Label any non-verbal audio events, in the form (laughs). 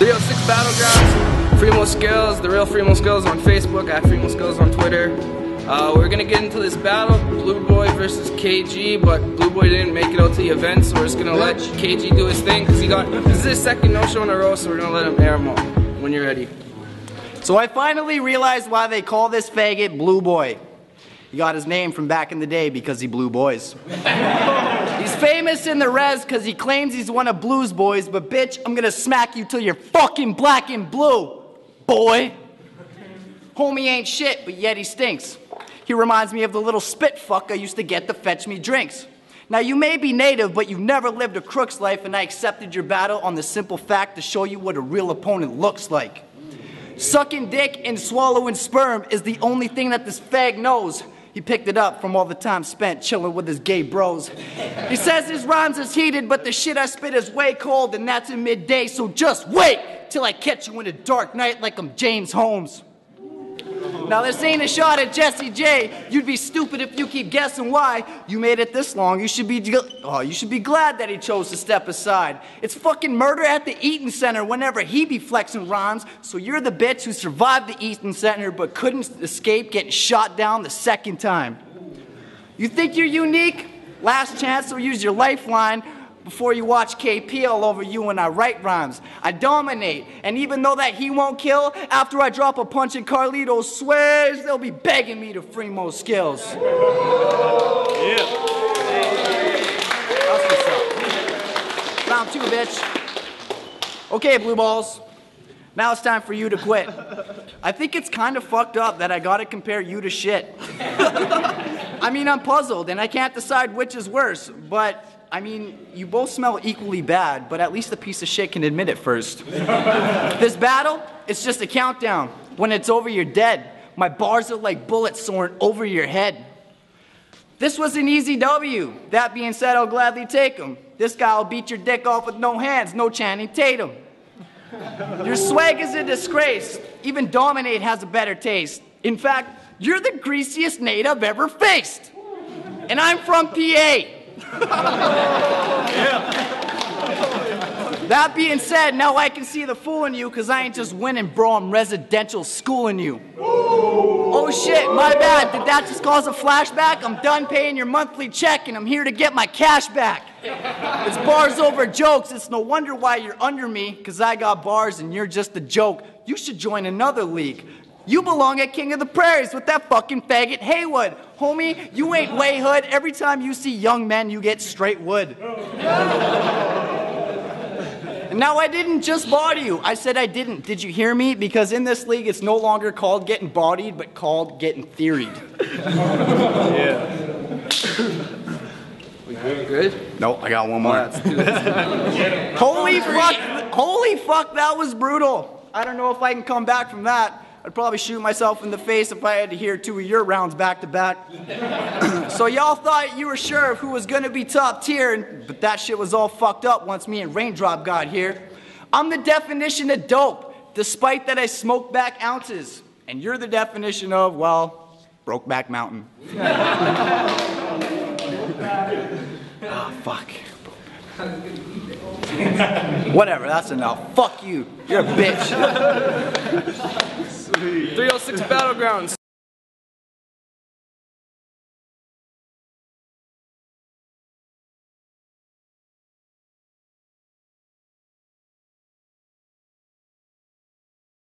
306 Battlegrounds, Fremo Skills, the real Fremo Skills on Facebook, at Fremo Skills on Twitter. Uh, we're gonna get into this battle, Blue Bwoy versus KG, but Blue Bwoy didn't make it out to the event, so we're just gonna let KG do his thing, because he got, this is his second no-show in a row, so we're gonna let him air them all, when you're ready. So I finally realized why they call this faggot Blue Bwoy. He got his name from back in the day because he blew boys. (laughs) famous in the res because he claims he's one of Blue's boys, but bitch, I'm gonna smack you till you're fucking black and blue, boy. Homie ain't shit, but yet he stinks. He reminds me of the little spit fuck I used to get to fetch me drinks. Now, you may be native, but you've never lived a crook's life, and I accepted your battle on the simple fact to show you what a real opponent looks like. Sucking dick and swallowing sperm is the only thing that this fag knows. He picked it up from all the time spent chilling with his gay bros. He says his rhymes is heated, but the shit I spit is way cold, and that's in midday, so just wait till I catch you in a dark night like I'm James Holmes. Now, this ain't a shot at Jesse J. You'd be stupid if you keep guessing why. You made it this long. You should be oh, you should be glad that he chose to step aside. It's fucking murder at the Eaton Center whenever he be flexing rhymes. So you're the bitch who survived the Eaton Center but couldn't escape getting shot down the second time. You think you're unique? Last chance to use your lifeline before you watch KP all over you when I write rhymes. I dominate, and even though that he won't kill, after I drop a punch and Carlito swears, they'll be begging me to free more skills. Yeah. That's what's up. Round two, bitch. Okay, blue balls. Now it's time for you to quit. I think it's kind of fucked up that I gotta compare you to shit. (laughs) I mean, I'm puzzled and I can't decide which is worse, but I mean, you both smell equally bad, but at least the piece of shit can admit it first. (laughs) this battle, it's just a countdown. When it's over, you're dead. My bars are like bullets soaring over your head. This was an easy W. That being said, I'll gladly take them. This guy will beat your dick off with no hands, no Channing Tatum. Your swag is a disgrace. Even Dominate has a better taste. In fact, you're the greasiest Nate I've ever faced. And I'm from PA. That being said, now I can see the fool in you because I ain't just winning, bro. I'm residential schooling you. Oh shit, my bad. Did that just cause a flashback? I'm done paying your monthly check and I'm here to get my cash back. It's bars over jokes. It's no wonder why you're under me because I got bars and you're just a joke. You should join another league. You belong at King of the Prairies with that fucking faggot Haywood. Homie, you ain't way hood. Every time you see young men, you get straight wood. And (laughs) now I didn't just body you. I said I didn't. Did you hear me? Because in this league, it's no longer called getting bodied, but called getting theoried. (laughs) yeah. (laughs) We good? Good? No, I got one more. holy fuck! Holy fuck! That was brutal. I don't know if I can come back from that. I'd probably shoot myself in the face if I had to hear two of your rounds back to back. (clears throat) so y'all thought you were sure of who was gonna be top tier, but that shit was all fucked up once me and Raindrop got here. I'm the definition of dope, despite that I smoke back ounces. And you're the definition of, well, Brokeback Mountain. oh, (laughs) fuck. (laughs) Whatever, that's enough. Fuck you. You're a bitch. (laughs) 306 Battlegrounds.